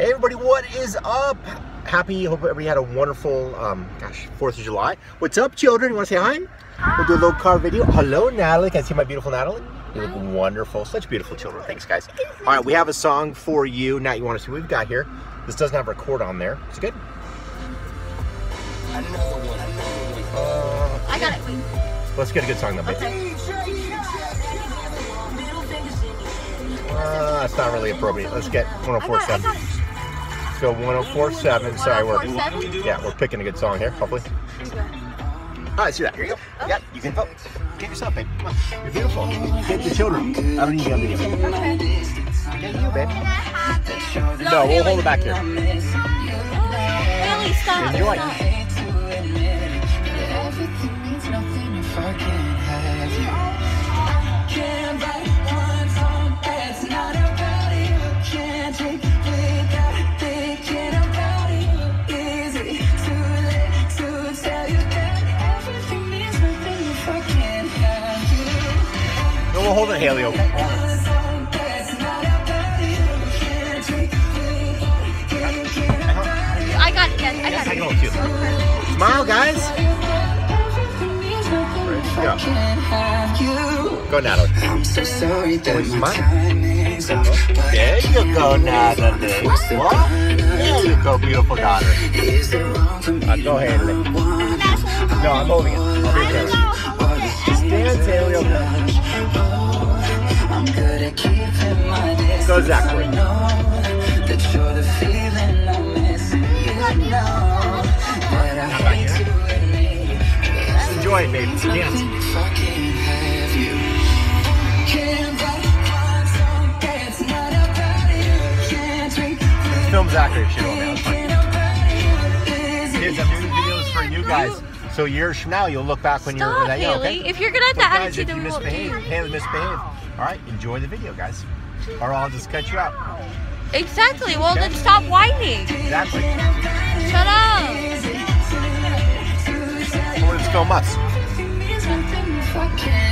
Hey everybody, what is up? Happy, hope everybody had a wonderful, um, gosh, 4th of July. What's up children? You wanna say hi? hi? We'll do a little car video. Hello Natalie, can I see my beautiful Natalie? You look wonderful, such beautiful children. Thanks guys. All right, we have a song for you. Now you wanna see what we've got here. This doesn't have a record on there. Is it good? Uh, I got it. Wait. let's get a good song though. Okay. Uh, that's not really appropriate. Let's get I got it. I 1047. Got go 1047. Sorry, we're oh yeah, we're picking a good song here, hopefully. All right, see that. Here you go. Yeah, you can vote. Get yourself, babe. Come on. You're beautiful. Get the children. I don't need you on video. Okay. Get you, babe. No, No, we'll hold it back here. Haley, stop. Enjoy. Stop. No, we'll hold it, Haley. Okay. I got it. Yes, I got I it. can hold it too. Smile, guys. Go, Natalie. I'm so sorry that Always my time is up. There you go, Natalie. What? There you go, beautiful daughter. Is it wrong for me Uh, go ahead, to Haley. want No, I'm holding it. I'll be there. Just dance, Haley. Zachary. I know that you're the feeling I'm missing. You know that I hate to admit Just enjoy it, babe. Dance. if I can't have you. Can't write one song that's not about you. Can't drink Film Zachary if you don't know. It's fine. Kids, I'm doing videos for you guys. So years from now, you'll look back when you're Stop, that young, Haley. okay? If you're gonna have But that guys, attitude, then you we won't do misbehave. Haley misbehave. All right, enjoy the video, guys. Or I'll just cut you out. Exactly. Well, then stop whining. Exactly. Shut up. Or just film us.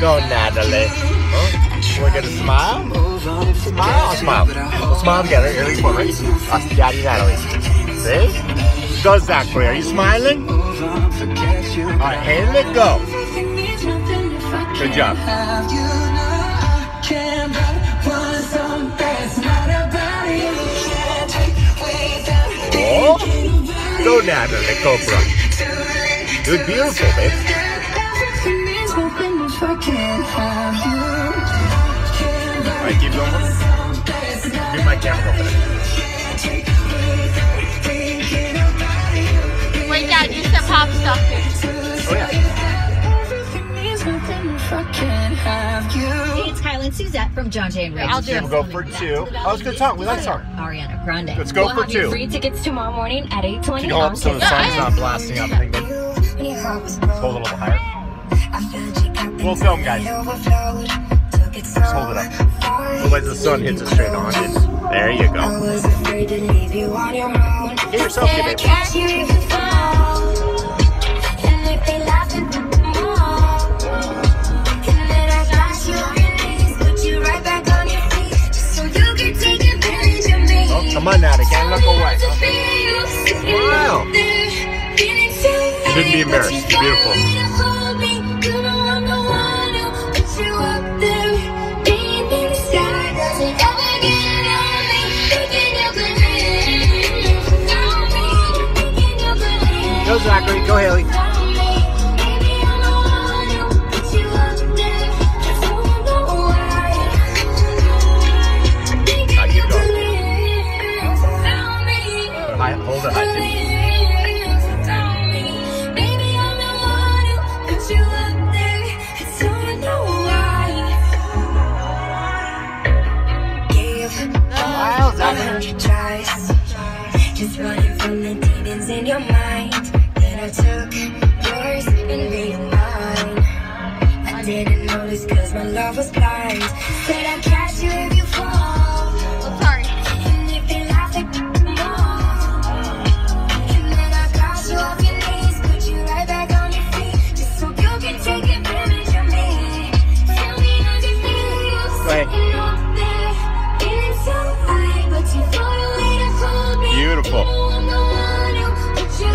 Go, Natalie. Oh, you want to get a smile? Smile, smile. We'll smile together. Here we go, right? Us, Daddy, Natalie. See? Go, Zachary. Are you smiling? All right, Haley, go. Good job. Oh, go, Natalie, Cobra. You're beautiful, babe. All right, keep going. Give my camera Hey, it's Kylan Suzette from John Jay and Ray. I'll do it. We'll go for two. Oh, it's a good song. We like the song. Ariana Grande. Let's go we'll for have your two. Free tickets tomorrow morning at 8:20 You hope so the on song's not blasting up. I think Let's hold it a little higher. We'll film, guys. Just hold it up. Otherwise the sun hits it straight on. And there you go. Get yourself here, baby. Shouldn't be embarrassed. You're beautiful. Go, Zachary. Go, Haley. Zachary. Just running from the demons in your mind. Then I took yours and made mine. I didn't notice cause my love was blind.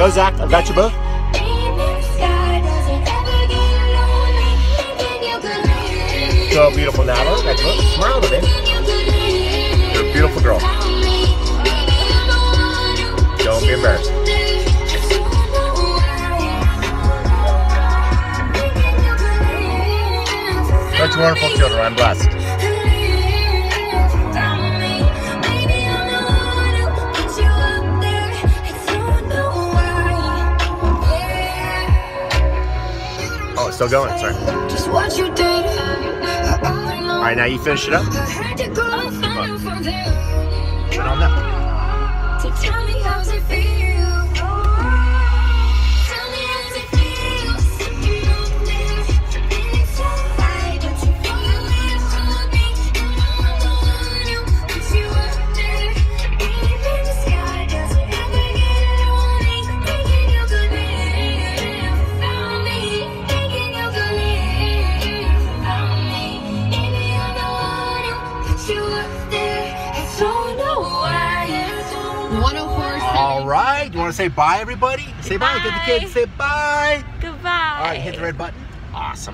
Go, Zach. I've got you both. Go, beautiful Natalie. That's it. Smile, baby. You're a beautiful girl. Don't be embarrassed. Such wonderful children. I'm blessed. Still going. Sorry. Just what you did. All right, now you finish it up. I had to All right. You want to say bye, everybody? Say bye. Get the kids. Say bye. Goodbye. All right. Hit the red button. Awesome.